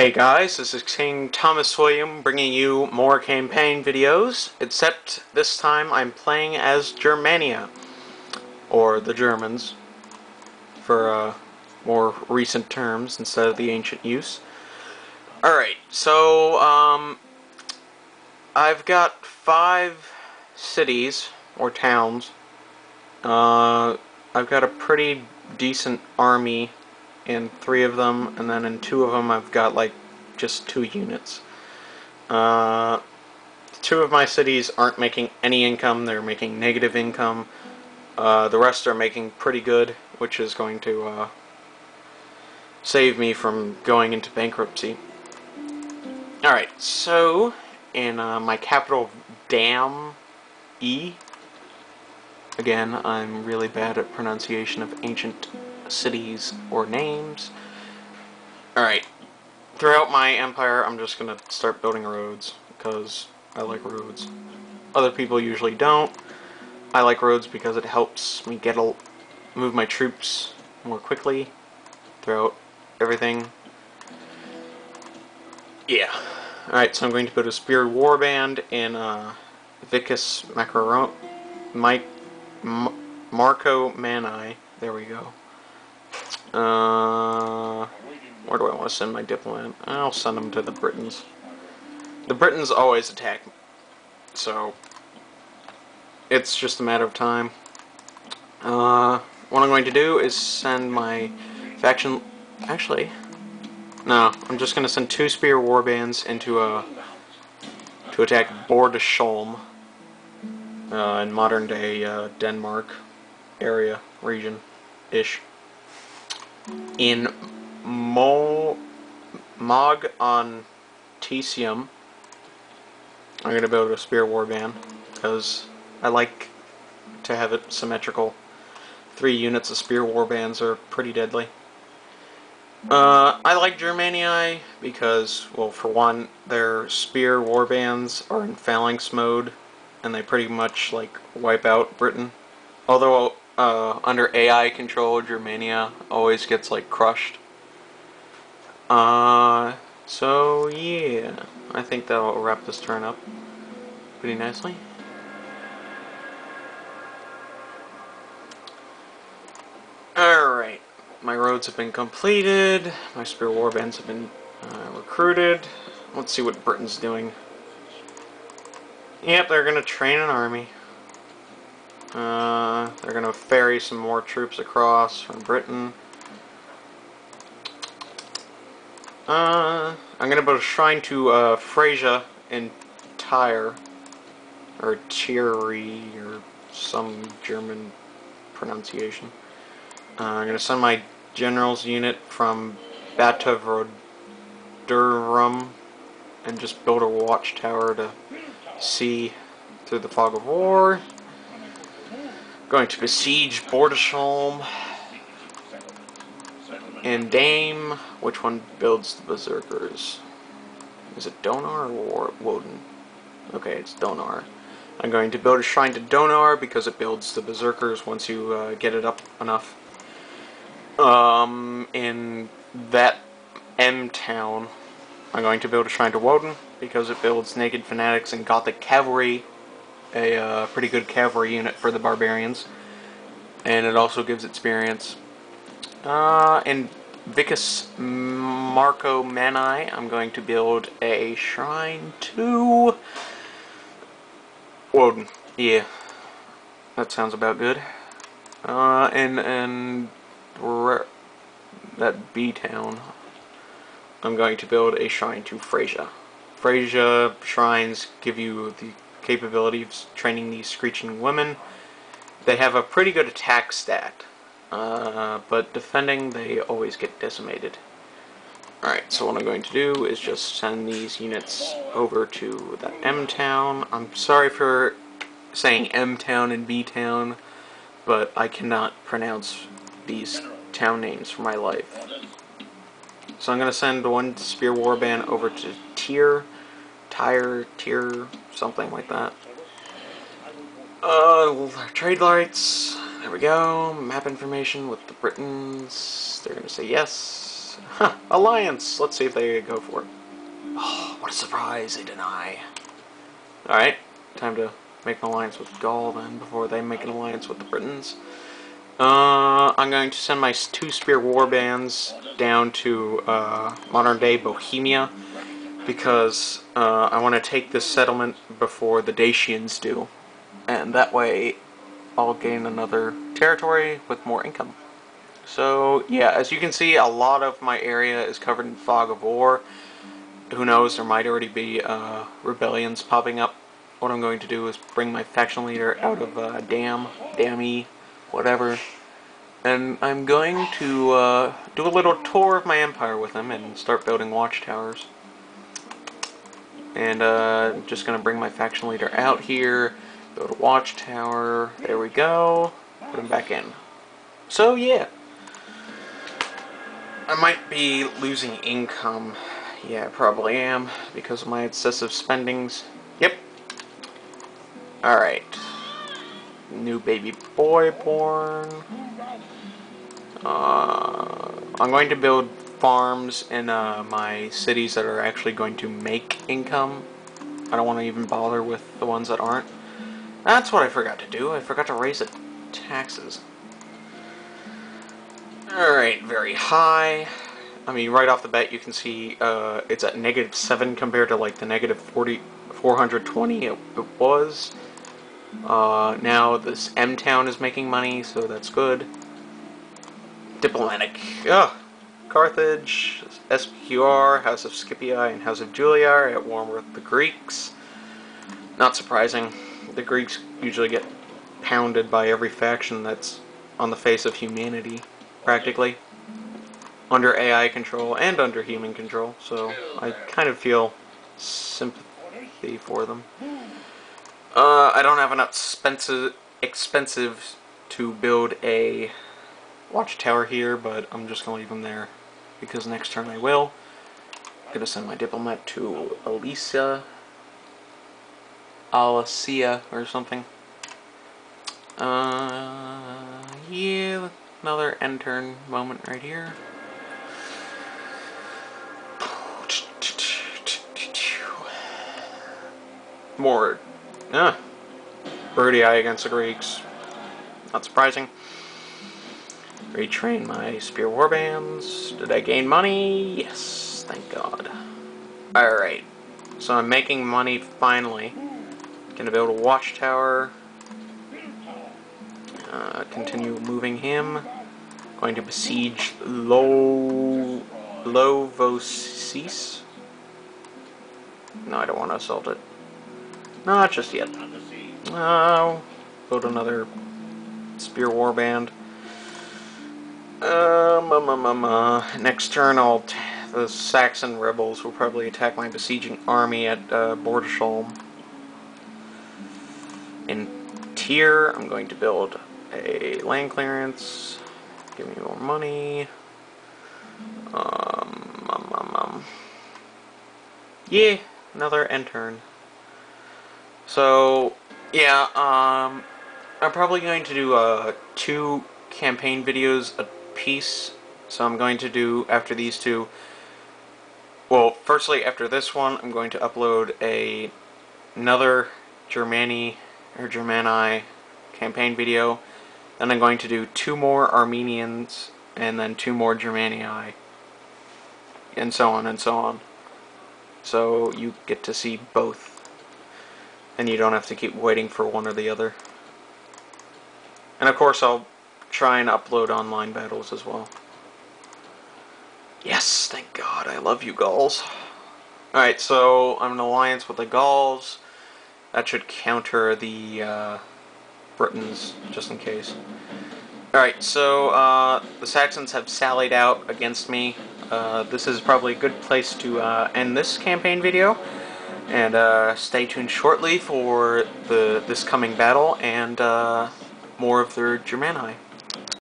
Hey guys, this is King Thomas William bringing you more campaign videos, except this time I'm playing as Germania, or the Germans, for uh, more recent terms instead of the ancient use. Alright, so um, I've got five cities, or towns. Uh, I've got a pretty decent army in three of them, and then in two of them I've got like just two units. Uh, two of my cities aren't making any income, they're making negative income. Uh, the rest are making pretty good, which is going to uh, save me from going into bankruptcy. Alright, so in uh, my capital, Dam E, again, I'm really bad at pronunciation of ancient cities or names. Alright, throughout my empire I'm just gonna start building roads, because I like roads. Other people usually don't. I like roads because it helps me get a, move my troops more quickly throughout everything. Yeah. Alright, so I'm going to build a spear warband in uh, Vicus Macaron Mike Marco Mani. There we go. Uh, where do I want to send my diplomat? I'll send them to the Britons. The Britons always attack, so it's just a matter of time. Uh, what I'm going to do is send my faction... Actually, no, I'm just going to send two spear warbands into a... to attack Bord uh, in modern-day uh, Denmark area, region-ish in Mo Mog on Tesium. I'm going to build a spear warband because I like to have it symmetrical. Three units of spear warbands are pretty deadly. Uh, I like Germanii because, well, for one, their spear warbands are in phalanx mode, and they pretty much, like, wipe out Britain. Although uh, under AI control, Germania always gets like crushed. Uh, so yeah, I think that'll wrap this turn up pretty nicely. Alright, my roads have been completed, my spear warbands have been uh, recruited. Let's see what Britain's doing. Yep, they're gonna train an army. Uh, they're going to ferry some more troops across from Britain. Uh, I'm going to build a shrine to uh, Freyja in Tyre, or Thierry, or some German pronunciation. Uh, I'm going to send my general's unit from Batavodurum and just build a watchtower to see through the fog of war. Going to besiege Bordesholm. And Dame, which one builds the Berserkers? Is it Donar or Woden? Okay, it's Donar. I'm going to build a shrine to Donar because it builds the Berserkers once you uh, get it up enough. Um, in that M town, I'm going to build a shrine to Woden because it builds Naked Fanatics and Gothic Cavalry a uh, pretty good cavalry unit for the barbarians. And it also gives experience. Uh, in Vicus Marcomannii, I'm going to build a shrine to Woden. Yeah, that sounds about good. Uh, and and that B town, I'm going to build a shrine to Freyja. Freyja shrines give you the capability of training these screeching women. They have a pretty good attack stat, uh, but defending they always get decimated. Alright, so what I'm going to do is just send these units over to that M-Town. I'm sorry for saying M-Town and B-Town, but I cannot pronounce these town names for my life. So I'm going to send one Spear Warband over to Tier, Tire, Tier, something like that. Uh, trade lights. There we go. Map information with the Britons. They're going to say yes. Huh, alliance! Let's see if they go for it. Oh, what a surprise, they deny. Alright, time to make an alliance with Gaul then, before they make an alliance with the Britons. Uh, I'm going to send my two spear warbands down to uh, modern-day Bohemia because uh, I want to take this settlement before the Dacians do, and that way I'll gain another territory with more income. So yeah, as you can see, a lot of my area is covered in fog of war. Who knows, there might already be uh, rebellions popping up. What I'm going to do is bring my faction leader out of uh, Dam, Dammy, whatever. And I'm going to uh, do a little tour of my empire with him and start building watchtowers. And uh, just going to bring my faction leader out here, go to watchtower, there we go, put him back in. So yeah, I might be losing income. Yeah, I probably am, because of my excessive spendings. Yep. Alright. New baby boy born. Uh, I'm going to build farms in uh, my cities that are actually going to make income. I don't want to even bother with the ones that aren't. That's what I forgot to do. I forgot to raise the taxes. Alright, very high. I mean, right off the bat, you can see uh, it's at negative 7 compared to like the negative 40, 420 it, it was. Uh, now this M-Town is making money, so that's good diplomatic. Ugh. Carthage, SPQR, House of Scipii, and House of Julia are at war with the Greeks. Not surprising. The Greeks usually get pounded by every faction that's on the face of humanity, practically. Under AI control and under human control, so I kind of feel sympathy for them. Uh, I don't have enough expensive, expensive to build a watchtower here, but I'm just going to leave them there because next turn I will. I'm going to send my diplomat to Alicia, Alicia or something. Uh, yeah, another end turn moment right here. More, uh, birdie eye against the Greeks. Not surprising. Retrain my spear warbands. Did I gain money? Yes, thank God. Alright, so I'm making money finally. Gonna build a watchtower. Uh, continue moving him. Going to besiege Lo... Lovosis? No, I don't want to assault it. Not just yet. Oh, build another spear warband. Um, um, um, um, uh, next turn, I'll the Saxon rebels will probably attack my besieging army at uh, Bordesholm. In Tier, I'm going to build a land clearance. Give me more money. Um, um, um, um. Yeah, another end turn. So, yeah, um, I'm probably going to do uh, two campaign videos a piece. So I'm going to do, after these two, well, firstly, after this one, I'm going to upload a another Germani or Germani campaign video. Then I'm going to do two more Armenians and then two more Germanii. And so on and so on. So you get to see both. And you don't have to keep waiting for one or the other. And of course I'll try and upload online battles as well. Yes, thank God. I love you, Gauls. Alright, so I'm in alliance with the Gauls. That should counter the uh, Britons, just in case. Alright, so uh, the Saxons have sallied out against me. Uh, this is probably a good place to uh, end this campaign video. And uh, stay tuned shortly for the this coming battle and uh, more of their Germani.